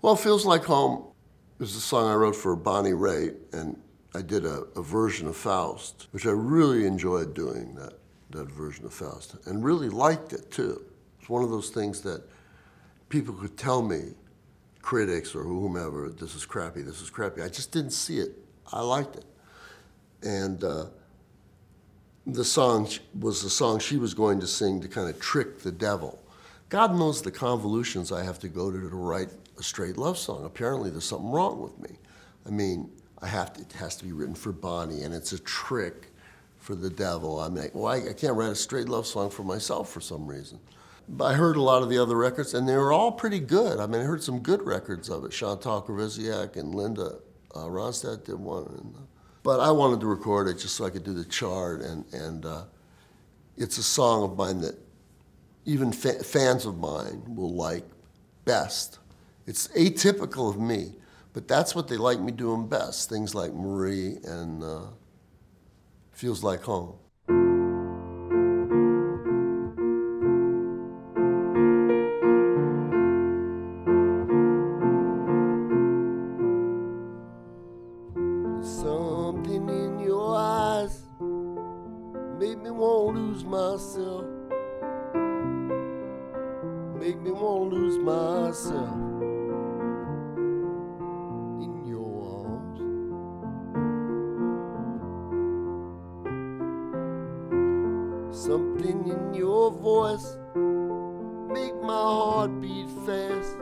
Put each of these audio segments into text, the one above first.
Well, Feels Like Home is a song I wrote for Bonnie Raitt, and I did a, a, version of Faust, which I really enjoyed doing that, that version of Faust, and really liked it too. It's one of those things that people could tell me, critics or whomever, this is crappy, this is crappy. I just didn't see it. I liked it. And uh, the song was the song she was going to sing to kind of trick the devil. God knows the convolutions I have to go to to write a straight love song. Apparently, there's something wrong with me. I mean, I have to, it has to be written for Bonnie, and it's a trick for the devil. I'm like, well, I, I can't write a straight love song for myself for some reason. But I heard a lot of the other records, and they were all pretty good. I mean, I heard some good records of it. Chantal Kreviazuk and Linda uh, Ronstadt did one. And, uh, but I wanted to record it just so I could do the chart, and, and uh, it's a song of mine that even fa- fans of mine will like best. It's atypical of me, but that's what they like me doing best. Things like Marie and uh, Feels Like Home. Something in your eyes make me want to lose myself make me want to lose myself in your arms. Something in your voice make my heart beat fast.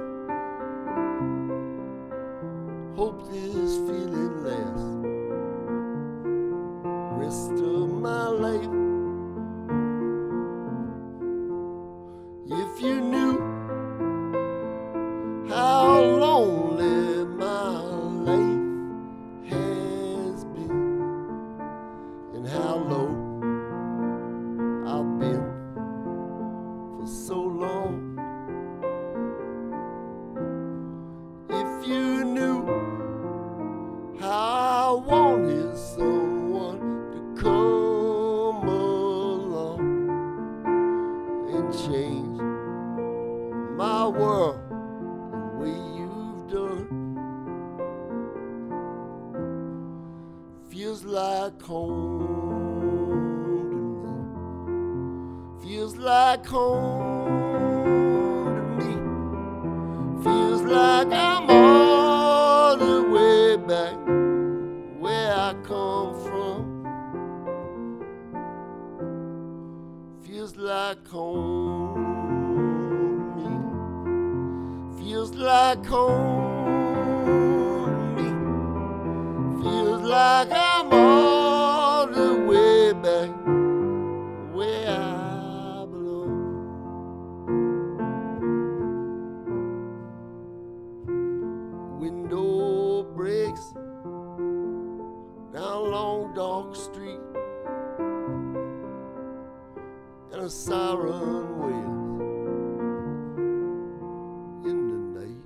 Hope this feeling and change my world the way you've done. Feels like home to me. Feels like home like home. Feels like home. Feels like I'm all the way back where I belong. Window breaks down long dark street siren wails in the night.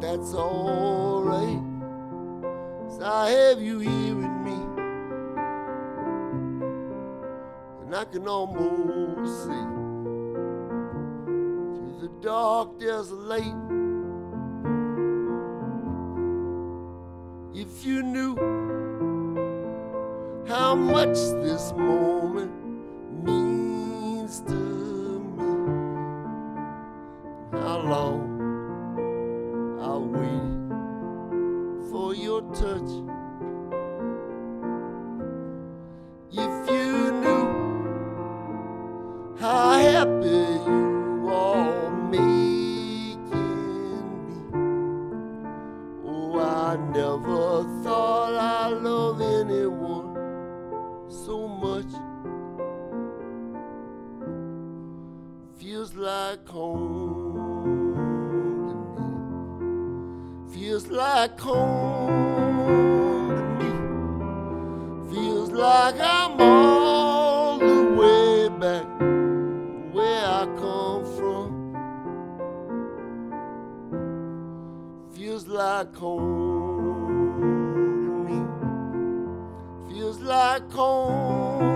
That's alright. 'cause I have you here with me. And I can almost see through the dark there's a light. If you much this moment means to me, how long I waited for your touch. If you knew how happy you are making me, oh, I never thought I love anyone Feels like home to me. Feels like home to me. Feels like I'm all the way back where I come from. Feels like home to me. Feels like home